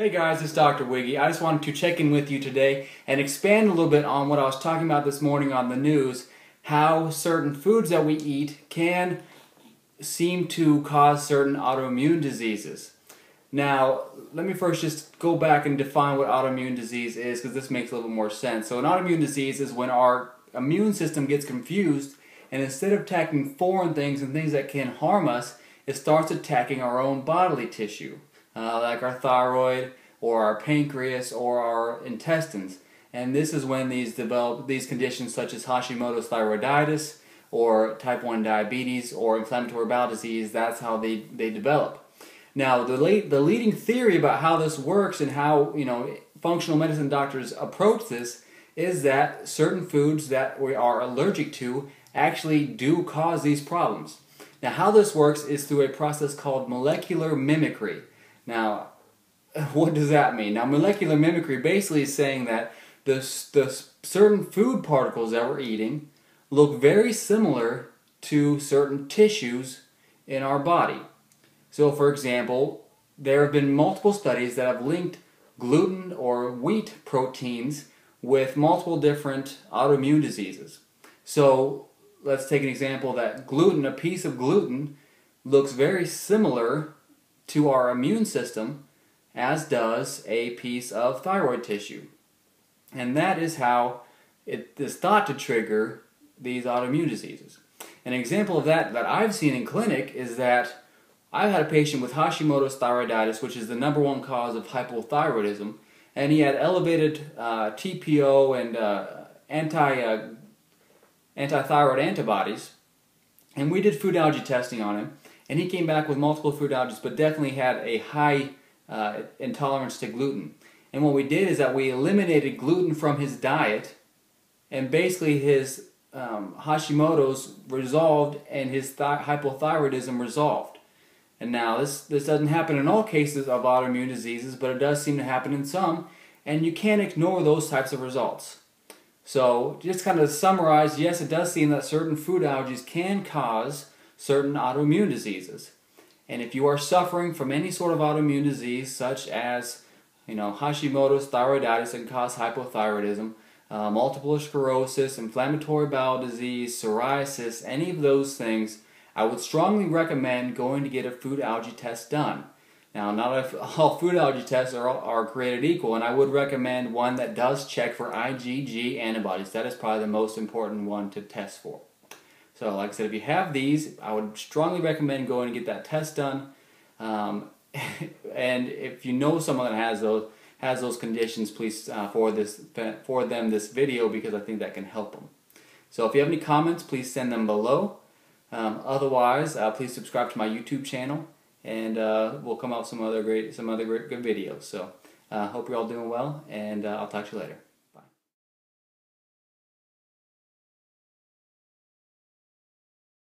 Hey guys, it's Dr. Wiggy. I just wanted to check in with you today and expand a little bit on what I was talking about this morning on the news how certain foods that we eat can seem to cause certain autoimmune diseases. Now, let me first just go back and define what autoimmune disease is because this makes a little more sense. So, an autoimmune disease is when our immune system gets confused and instead of attacking foreign things and things that can harm us, it starts attacking our own bodily tissue, uh, like our thyroid or our pancreas or our intestines. And this is when these develop these conditions such as Hashimoto's thyroiditis or type 1 diabetes or inflammatory bowel disease, that's how they, they develop. Now, the, late, the leading theory about how this works and how you know functional medicine doctors approach this is that certain foods that we are allergic to actually do cause these problems. Now, how this works is through a process called molecular mimicry. Now, what does that mean? Now, molecular mimicry basically is saying that the, the certain food particles that we're eating look very similar to certain tissues in our body. So, for example, there have been multiple studies that have linked gluten or wheat proteins with multiple different autoimmune diseases. So, let's take an example that gluten, a piece of gluten, looks very similar to our immune system as does a piece of thyroid tissue. And that is how it is thought to trigger these autoimmune diseases. An example of that that I've seen in clinic is that I've had a patient with Hashimoto's thyroiditis, which is the number one cause of hypothyroidism, and he had elevated uh, TPO and uh, anti uh, antithyroid antibodies, and we did food allergy testing on him, and he came back with multiple food allergies, but definitely had a high uh, intolerance to gluten. And what we did is that we eliminated gluten from his diet, and basically his um, Hashimoto's resolved and his th- hypothyroidism resolved. And now this this doesn't happen in all cases of autoimmune diseases, but it does seem to happen in some, and you can't ignore those types of results. So just kind of summarize, yes, it does seem that certain food allergies can cause certain autoimmune diseases. And if you are suffering from any sort of autoimmune disease, such as you know Hashimoto's thyroiditis and cause hypothyroidism, uh, multiple sclerosis, inflammatory bowel disease, psoriasis, any of those things, I would strongly recommend going to get a food allergy test done. Now, not all food allergy tests are, are created equal, and I would recommend one that does check for IgG antibodies. That is probably the most important one to test for. So, like I said, if you have these, I would strongly recommend going and get that test done. Um, and if you know someone that has those, has those conditions, please uh, forward this forward them this video because I think that can help them. So if you have any comments, please send them below. Um, otherwise, uh, please subscribe to my YouTube channel, and uh, we'll come out with some other great some other great good videos. So uh, hope you're all doing well, and uh, I'll talk to you later.